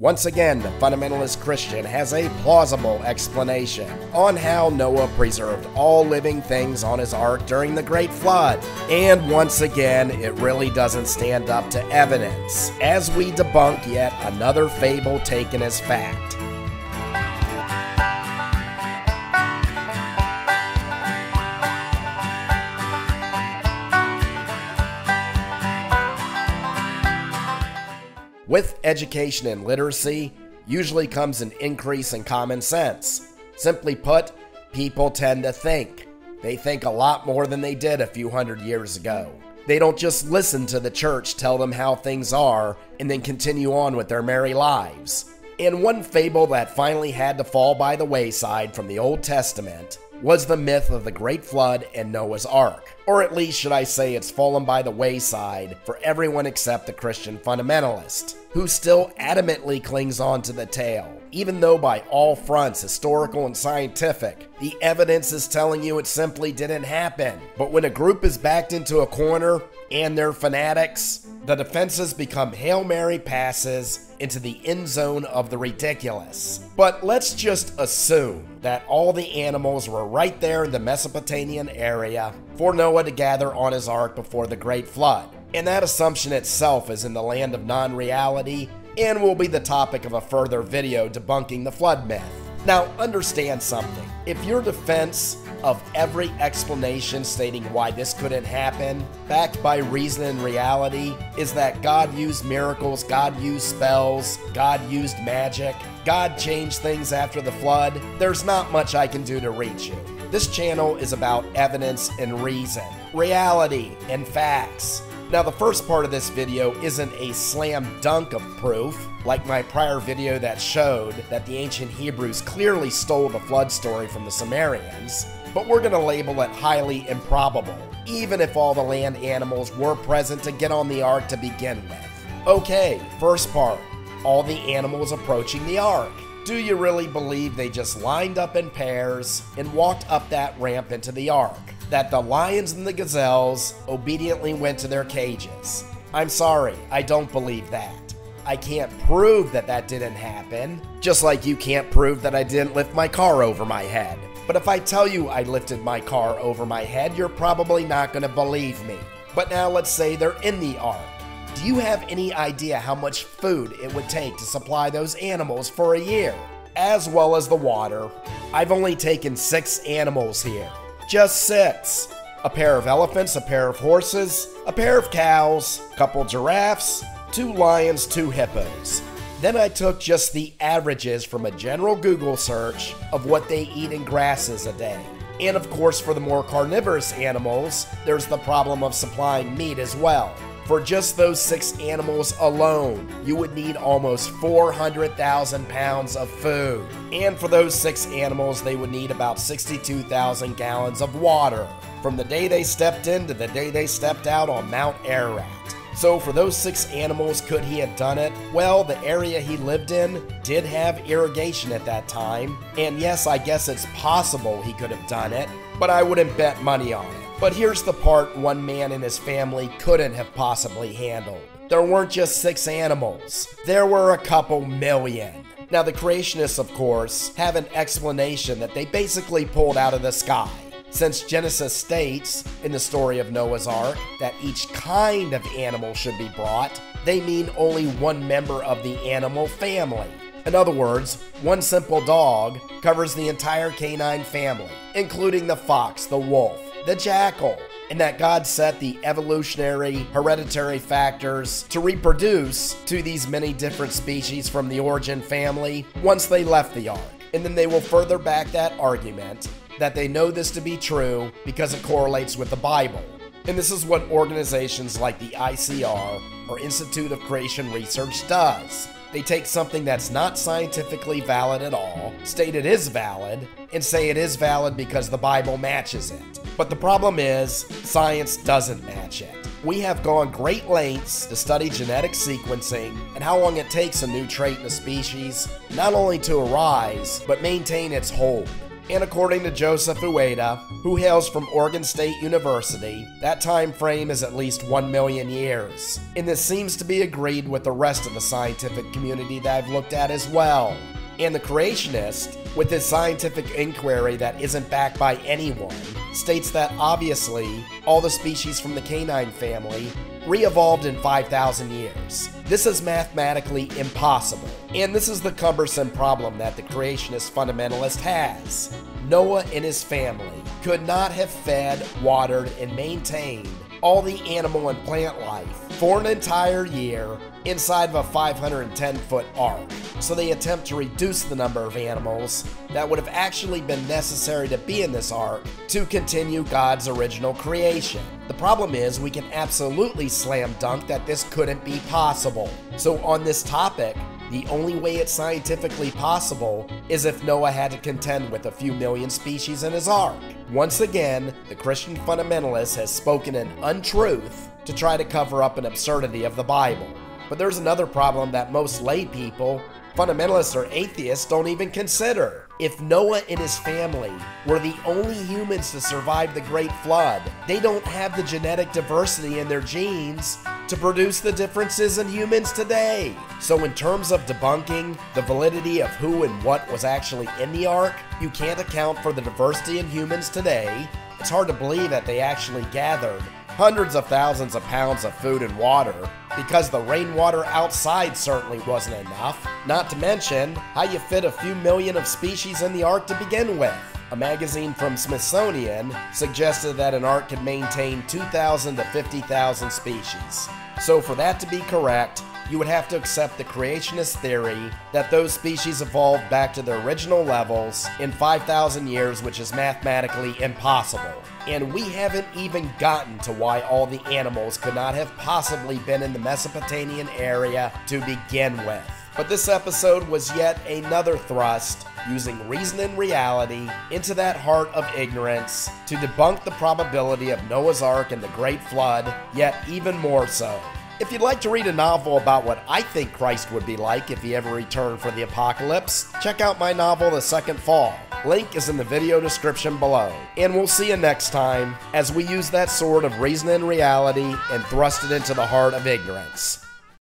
Once again, the fundamentalist Christian has a plausible explanation on how Noah preserved all living things on his ark during the Great Flood. And once again, it really doesn't stand up to evidence, as we debunk yet another fable taken as fact. With education and literacy usually comes an increase in common sense. Simply put, people tend to think. They think a lot more than they did a few hundred years ago. They don't just listen to the church tell them how things are and then continue on with their merry lives. In one fable that finally had to fall by the wayside from the Old Testament was the myth of the Great Flood and Noah's Ark. Or at least, should I say, it's fallen by the wayside for everyone except the Christian fundamentalist, who still adamantly clings on to the tale, even though by all fronts, historical and scientific, the evidence is telling you it simply didn't happen. But when a group is backed into a corner and they're fanatics, the defenses become Hail Mary passes into the end zone of the ridiculous. But let's just assume that all the animals were right there in the Mesopotamian area for Noah to gather on his ark before the great flood. And that assumption itself is in the land of non reality and will be the topic of a further video debunking the flood myth. Now, understand something. If your defense of every explanation stating why this couldn't happen, backed by reason and reality, is that God used miracles, God used spells, God used magic, God changed things after the flood, there's not much I can do to reach you. This channel is about evidence and reason, reality and facts. Now, the first part of this video isn't a slam dunk of proof, like my prior video that showed that the ancient Hebrews clearly stole the flood story from the Sumerians but we're going to label it highly improbable, even if all the land animals were present to get on the ark to begin with. Okay, first part all the animals approaching the ark. Do you really believe they just lined up in pairs and walked up that ramp into the ark? That the lions and the gazelles obediently went to their cages? I'm sorry, I don't believe that. I can't prove that that didn't happen, just like you can't prove that I didn't lift my car over my head. But if I tell you I lifted my car over my head, you're probably not going to believe me. But now let's say they're in the ark. Do you have any idea how much food it would take to supply those animals for a year? As well as the water. I've only taken six animals here. Just six. A pair of elephants, a pair of horses, a pair of cows, a couple giraffes, two lions, two hippos. Then I took just the averages from a general Google search of what they eat in grasses a day. And of course, for the more carnivorous animals, there's the problem of supplying meat as well. For just those six animals alone, you would need almost 400,000 pounds of food. And for those six animals, they would need about 62,000 gallons of water from the day they stepped in to the day they stepped out on Mount Ararat. So, for those six animals, could he have done it? Well, the area he lived in did have irrigation at that time, and yes, I guess it's possible he could have done it, but I wouldn't bet money on it. But here's the part one man and his family couldn't have possibly handled. There weren't just six animals, there were a couple million. Now, the creationists, of course, have an explanation that they basically pulled out of the sky since Genesis states in the story of Noah's Ark that each kind of animal should be brought, they mean only one member of the animal family. In other words, one simple dog covers the entire canine family, including the fox, the wolf, the jackal, and that God set the evolutionary hereditary factors to reproduce to these many different species from the origin family once they left the ark. And then they will further back that argument that they know this to be true because it correlates with the Bible. And this is what organizations like the ICR, or Institute of Creation Research, does. They take something that's not scientifically valid at all, state it is valid, and say it is valid because the Bible matches it. But the problem is, science doesn't match it. We have gone great lengths to study genetic sequencing and how long it takes a new trait in a species not only to arise, but maintain its hold. And according to Josef Uyeda, who hails from Oregon State University, that time frame is at least 1 million years. And this seems to be agreed with the rest of the scientific community that I've looked at as well. And the creationist, with his scientific inquiry that isn't backed by anyone, states that obviously all the species from the canine family re-evolved in 5,000 years. This is mathematically impossible, and this is the cumbersome problem that the creationist fundamentalist has. Noah and his family could not have fed, watered, and maintained all the animal and plant life for an entire year inside of a 510 foot ark. So they attempt to reduce the number of animals that would have actually been necessary to be in this ark to continue God's original creation. The problem is, we can absolutely slam dunk that this couldn't be possible. So, on this topic, the only way it's scientifically possible is if Noah had to contend with a few million species in his ark. Once again, the Christian fundamentalist has spoken an untruth to try to cover up an absurdity of the Bible. But there's another problem that most lay people, fundamentalists or atheists, don't even consider. If Noah and his family were the only humans to survive the Great Flood, they don't have the genetic diversity in their genes to produce the differences in humans today. So, in terms of debunking the validity of who and what was actually in the ark, you can't account for the diversity in humans today. It's hard to believe that they actually gathered hundreds of thousands of pounds of food and water because the rainwater outside certainly wasn't enough. Not to mention how you fit a few million of species in the ark to begin with. A magazine from Smithsonian suggested that an ark could maintain 2,000 to 50,000 species. So, for that to be correct, you would have to accept the creationist theory that those species evolved back to their original levels in 5,000 years, which is mathematically impossible. And we haven't even gotten to why all the animals could not have possibly been in the Mesopotamian area to begin with. But this episode was yet another thrust using reason and reality into that heart of ignorance to debunk the probability of Noah's Ark and the Great Flood, yet even more so. If you'd like to read a novel about what I think Christ would be like if he ever returned for the apocalypse, check out my novel The Second Fall. Link is in the video description below. And we'll see you next time as we use that sword of reason and reality and thrust it into the heart of ignorance.